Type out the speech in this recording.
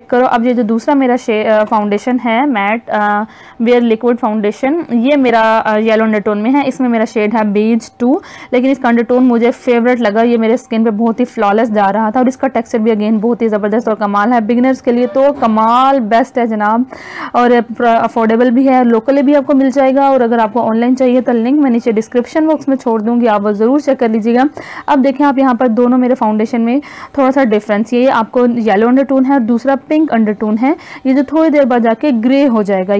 करो। अब ये जो दूसरा मेरा फाउंडेशन है मैट वेयर लिक्विड फाउंडेशन ये मेरा येलो अंडरटोन में है। इसमें मेरा शेड है बीज टू लेकिन इसका अंडरटोन मुझे फेवरेट लगा। ये मेरे स्किन पे बहुत ही फ्लॉलेस जा रहा था और इसका टेक्सचर भी अगेन बहुत ही ज़बरदस्त और कमाल है। बिगनर्स के लिए तो कमाल बेस्ट है जनाब। और अफोर्डेबल भी है लोकली भी आपको मिल जाएगा। और अगर आपको ऑनलाइन चाहिए तो लिंक मैं नीचे डिस्क्रिप्शन बॉक्स में छोड़ दूँगी, आप ज़रूर चेक कर लीजिएगा। अब देखें आप यहाँ पर दोनों मेरे फाउंडेशन में थोड़ा सा डिफरेंस ये आपको येलो अंडरटोन है और दूसरा पिंक अंडरटोन है। ये जो थोड़ी देर बाद जाके ग्रे हो जाएगा।